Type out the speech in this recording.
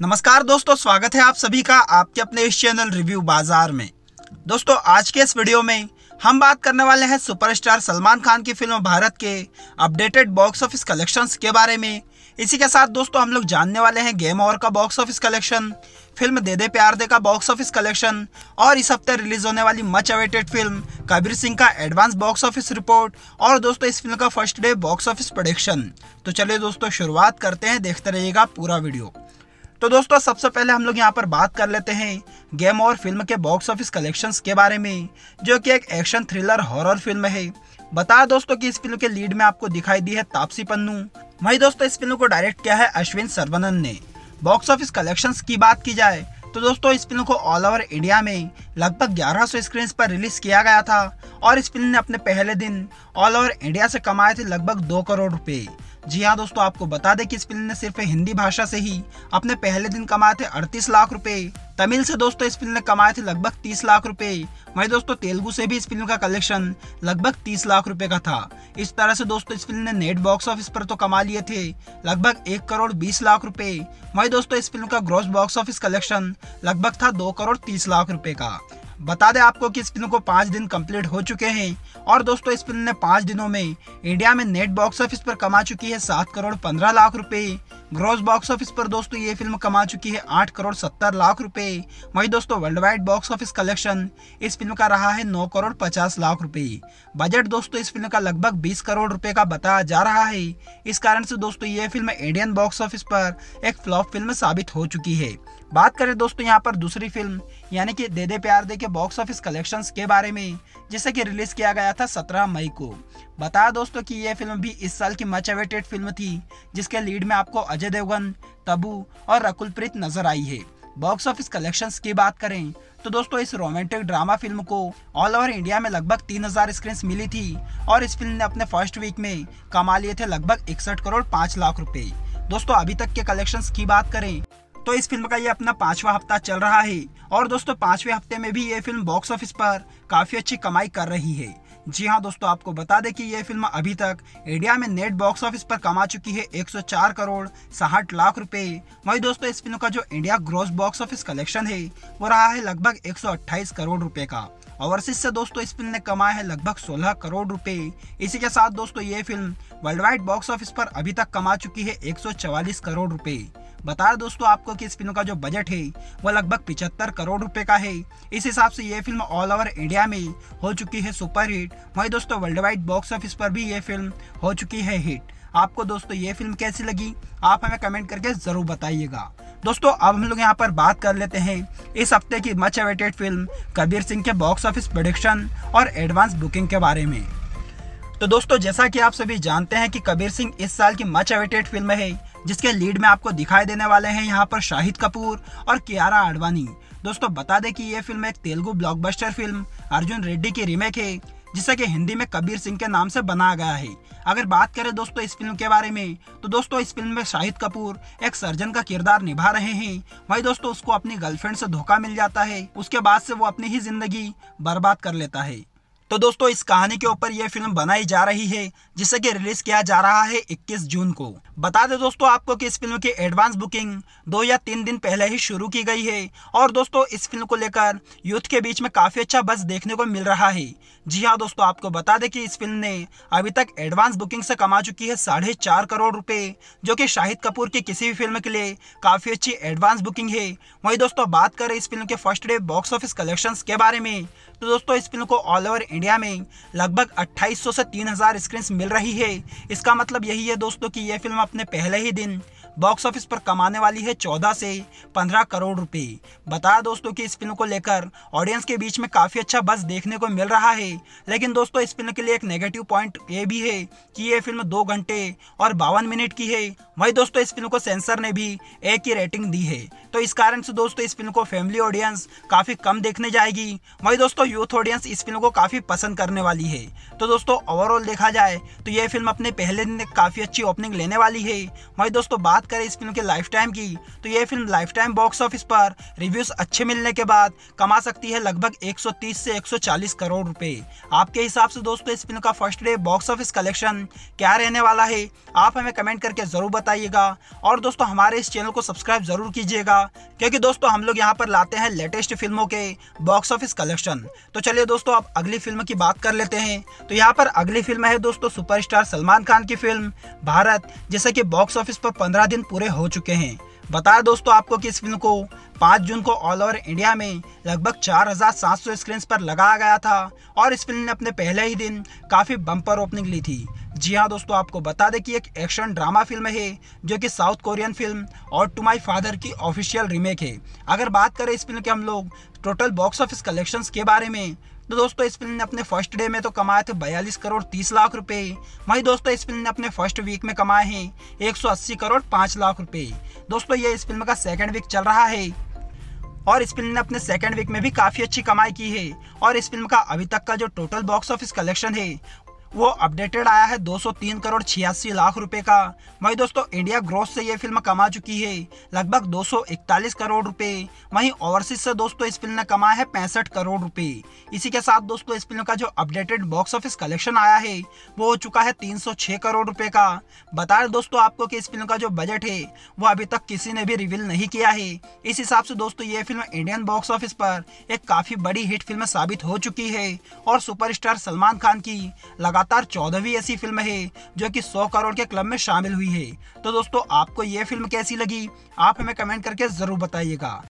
नमस्कार दोस्तों, स्वागत है आप सभी का आपके अपने इस चैनल रिव्यू बाज़ार में। दोस्तों, आज के इस वीडियो में हम बात करने वाले हैं सुपरस्टार सलमान खान की फ़िल्म भारत के अपडेटेड बॉक्स ऑफ़िस कलेक्शंस के बारे में। इसी के साथ दोस्तों, हम लोग जानने वाले हैं गेम ओवर का box office collection film De De Pyaar De का बॉक्स ऑफ़िस कलेक्शन और इस हफ़्ते रिलीज़ होने वाली much awaited film Kabir Singh का एडवांस बॉक्स ऑफ़िस रिपोर्ट और दोस्तों, इस फ़िल्म का first day box office production तो चलिए दोस्तों, शुरुआत करते हैं, देखते रहिएगा पूरा वीडियो तो दोस्तों, सबसे पहले हम लोग यहाँ पर बात कर लेते हैं गेम और फ़िल्म के बॉक्स ऑफ़िस कलेक्शंस के बारे में, जो कि एक एक्शन थ्रिलर हॉरर फ़िल्म है। बता दोस्तों कि इस फ़िल्म के लीड में आपको दिखाई दी है तापसी पन्नू। वही दोस्तों, इस फ़िल्म को डायरेक्ट किया है अश्विन सर्वनन ने। बॉक्स ऑफ़िस कलेक्शंस की बात की जाए तो दोस्तों, इस फ़िल्म को ऑल ओवर इंडिया में लगभग 1100 स्क्रीन पर रिलीज़ किया गया था, और इस फ़िल्म ने अपने पहले दिन ऑल ओवर इंडिया से कमाए थे लगभग दो करोड़ रुपए। जी हाँ दोस्तों, आपको बता दें कि इस फ़िल्म ने सिर्फ़ हिंदी भाषा से ही अपने पहले दिन कमाए थे अड़तीस लाख रुपए। तमिल से दोस्तों, इस फ़िल्म ने कमाए थे लगभग तीस लाख रुपए। वहीं दोस्तों, तेलुगु से भी इस फ़िल्म का कलेक्शन लगभग तीस लाख रुपए का था। इस तरह से दोस्तों, इस फ़िल्म ने नेट बॉक्स ऑफ़िस पर तो कमा लिए थे लगभग एक करोड़ बीस लाख रुपए। वहीं दोस्तों, इस फ़िल्म का ग्रॉस बॉक्स ऑफ़िस कलेक्शन लगभग था दो करोड़ तीस लाख रुपए का। बता दें आपको कि इस को पाँच दिन कंप्लीट हो चुके हैं। और दोस्तों, इस ने पाँच दिनों में इंडिया में नेट बॉक्स ऑफ़िस पर कमा चुकी है सात करोड़ पंद्रह लाख रुपए। ग्रॉस बॉक्स ऑफ़िस पर दोस्तों ये फ़िल्म कमा चुकी है आठ करोड़ सत्तर लाख रुपए। वहीं दोस्तों world wide box office collection, इस फ़िल्म का रहा है नौ करोड़ पचास लाख रुपए। बजट दोस्तों इस फ़िल्म का लगभग बीस करोड़ रुपए का बताया जा रहा है। इस कारण से दोस्तों ये फ़िल्म इंडियन बॉक्स ऑफ़िस पर एक फ्लॉप फ़िल्म साबित हो चुकी है। बात करें दोस्तों यहाँ पर दूसरी फ़िल्म, यानी कि दे दे प्यार दे के बॉक्स ऑफ़िस कलेक्शन के बारे में, जिसे कि रिलीज़ किया गया था 17 मई को। बताया दोस्तों की यह फ़िल्म भी इस साल की मच अवेटेड फ़िल्म थी, जिसके लीड में आपको अजय देवगन तबू और रकुल प्रीत नज़र आई है। बॉक्स ऑफ़िस कलेक्शंस की बात करें तो दोस्तों इस रोमांटिक ड्रामा फ़िल्म को ऑल ओवर इंडिया में लगभग तीन हज़ार स्क्रीन मिली थी और इस फ़िल्म ने अपने फ़र्स्ट वीक में कमा लिए थे लगभग इकसठ करोड़ पाँच लाख रुपए। दोस्तों अभी तक के कलेक्शन की बात करें तो इस फ़िल्म का ये अपना पांचवा हफ़्ता चल रहा है और दोस्तों पांचवे हफ़्ते में भी ये फ़िल्म बॉक्स ऑफ़िस पर काफ़ी अच्छी कमाई कर रही है। जी हाँ दोस्तों, आपको बता दें कि ये फ़िल्म अभी तक इंडिया में नेट बॉक्स ऑफ़िस पर कमा चुकी है 104 करोड़ साठ लाख रुपए। वही दोस्तों, इस फ़िल्म का जो India gross box office collection है, वो रहा है लगभग 128 करोड़ रुपए का। ओवरसीज से दोस्तों, इस फ़िल्म ने कमाया है लगभग 16 करोड़ रुपए। इसी के साथ दोस्तों, ये film world wide box office पर अभी तक कमा चुकी है एक करोड़ रुपए। बता रहे दोस्तों आपको कि इस फ़िल्म का जो बजट है, वो लगभग पिछहत्तर करोड़ रुपए का है। इस हिसाब से ये फ़िल्म ऑल ओवर इंडिया में हो चुकी है सुपर हिट वही दोस्तों वर्ल्ड वाइड बॉक्स ऑफ़िस पर भी ये फ़िल्म हो चुकी है हिट आपको दोस्तों ये फ़िल्म कैसी लगी? आप हमें कमेंट करके ज़रूर बताइएगा। दोस्तों, अब हम लोग यहाँ पर बात कर लेते हैं इस हफ़्ते की much awaited film Kabir Singh के बॉक्स ऑफ़िस प्रोडिक्शन और एडवांस बुकिंग के बारे में। तो दोस्तों, जैसा कि आप सभी जानते हैं कि कबीर सिंह इस साल की मच अवेटेड फ़िल्म है जिसके लीड में आपको दिखाई देने वाले हैं यहाँ पर शाहिद कपूर और कियारा आडवाणी। दोस्तों, बता दें कि ये फ़िल्म एक तेलुगु ब्लॉकबस्टर फ़िल्म अर्जुन रेड्डी की रिमेक है, जिसे कि हिंदी में कबीर सिंह के नाम से बनाया गया है। अगर बात करें दोस्तों इस फ़िल्म के बारे में तो दोस्तों इस फ़िल्म में शाहिद कपूर एक सर्जन का किरदार निभा रहे हैं। वही दोस्तों उसको अपनी गर्लफ्रेंड से धोखा मिल जाता है, उसके बाद से वो अपनी ही ज़िंदगी बर्बाद कर लेता है। तो दोस्तों, इस कहानी के ऊपर यह फ़िल्म बनाई जा रही है, जिसे कि रिलीज़ किया जा रहा है 21 जून को। बता दें दोस्तों, आपको कि इस फ़िल्म की एडवांस बुकिंग दो या तीन दिन पहले ही शुरू की गई है, और दोस्तों, इस फ़िल्म को लेकर यूथ के बीच में काफ़ी अच्छा बस देखने को मिल रहा है। जी हाँ दोस्तों, आपको बता दें कि इस फ़िल्म ने अभी तक एडवांस बुकिंग से कमा चुकी है साढ़े चार करोड़ रुपए, जो कि शाहिद कपूर की किसी भी फ़िल्म के लिए काफ़ी अच्छी एडवांस बुकिंग है। वही दोस्तों, बात करें इस फ़िल्म के first day box office collection के बारे में तो दोस्तों, इस फ़िल्म को ऑल ओवर इंडिया में लगभग 2800 से 3000 स्क्रीन मिल रही है। इसका मतलब यही है दोस्तों कि यह फ़िल्म अपने पहले ही दिन बॉक्स ऑफ़िस पर कमाने वाली है चौदह से पंद्रह करोड़ रुपए। बताया दोस्तों कि इस फ़िल्म को लेकर ऑडियंस के बीच में काफ़ी अच्छा बस देखने को मिल रहा है। लेकिन दोस्तों, इस फ़िल्म के लिए एक नेगेटिव पॉइंट ये भी है कि ये फ़िल्म दो घंटे और बावन मिनट की है। वही दोस्तों, इस फ़िल्म को सेंसर ने भी ए की रेटिंग दी है। तो इस कारण से दोस्तों, इस फ़िल्म को फैमिली ऑडियंस काफ़ी कम देखने जाएगी। वही दोस्तों यूथ ऑडियंस इस फ़िल्म को काफ़ी पसंद करने वाली है। तो दोस्तों ओवरऑल देखा जाए तो यह फ़िल्म अपने पहले दिन काफ़ी अच्छी ओपनिंग लेने वाली है। वही दोस्तों, बात करें इस फ़िल्म के लाइफ टाइम की तो यह film life time box office पर रिव्यूज़ अच्छे मिलने के बाद कमा सकती है लगभग 130 से 140 करोड़ रुपए। आपके हिसाब से दोस्तों, इस फ़िल्म का first day box office collection क्या रहने वाला है? आप हमें कमेंट करके ज़रूर बताइएगा। और दोस्तों, हमारे इस चैनल को सब्सक्राइब ज़रूर कीजिएगा, क्योंकि दोस्तों, हम लोग यहाँ पर लाते हैं लेटेस्ट फ़िल्मों के बॉक्स ऑफ़िस कलेक्शन तो चलिए दोस्तों अब अगली फ़िल्म की बात कर लेते हैं। तो यहाँ पर अगली फ़िल्म है दोस्तों सुपरस्टार सलमान खान की फ़िल्म भारत जैसे कि बॉक्स ऑफ़िस पर पंद्रह दिन पूरे हो चुके हैं। बताया दोस्तों आपको कि इस फ़िल्म को? 5 जून को ऑल ओवर इंडिया में लगभग 4,700 स्क्रीन पर लगाया गया था और इस फ़िल्म ने अपने पहले ही दिन काफ़ी बम्पर ओपनिंग ली थी। जी हाँ दोस्तों, आपको बता दें कि एक एक्शन ड्रामा फ़िल्म है, जो कि south Korean film Ode to My Father की ऑफिशियल रीमेक है। अगर बात करें इस फ़िल्म के हम लोग टोटल बॉक्स ऑफ़िस कलेक्शंस के बारे में तो दोस्तों, इस फ़िल्म ने अपने फ़र्स्ट डे में तो कमाए थे बयालीस करोड़ तीस लाख रुपए। वहीं दोस्तों, इस फ़िल्म ने अपने फ़र्स्ट वीक में कमाए हैं 180 करोड़ पाँच लाख रुपए। दोस्तों, ये इस फ़िल्म का सेकेंड वीक चल रहा है और इस फ़िल्म ने अपने सेकंड वीक में भी काफ़ी अच्छी कमाई की है। और इस फ़िल्म का अभी तक का जो टोटल बॉक्स ऑफ़िस कलेक्शन है वो अपडेटेड आया है 203 करोड़ छियासी लाख रुपए का। वहीं दोस्तों, इंडिया ग्रोस से ये फ़िल्म कमा चुकी है, लगभग 241 करोड़ रुपए। वहीं ओवरसीज से दोस्तों, इस फ़िल्म ने कमाया है पैंसठ करोड़ रुपए। इसी के साथ दोस्तों, इस फ़िल्म का जो अपडेटेड बॉक्स ऑफ़िस कलेक्शन आया है, वो हो चुका है 306 करोड़ रुपए का। बता रहे दोस्तों आपको कि इस फ़िल्म का जो बजट है, वो अभी तक किसी ने भी रिवील नहीं किया है। इस हिसाब से दोस्तों, ये फ़िल्म इंडियन बॉक्स ऑफ़िस पर एक काफ़ी बड़ी हिट फ़िल्म साबित हो चुकी है, और सुपरस्टार सलमान खान की लगातार लगातार चौदहवीं ऐसी फ़िल्म है, जो कि 100 करोड़ के क्लब में शामिल हुई है। तो दोस्तों, आपको ये फ़िल्म कैसी लगी? आप हमें कमेंट करके ज़रूर बताइएगा।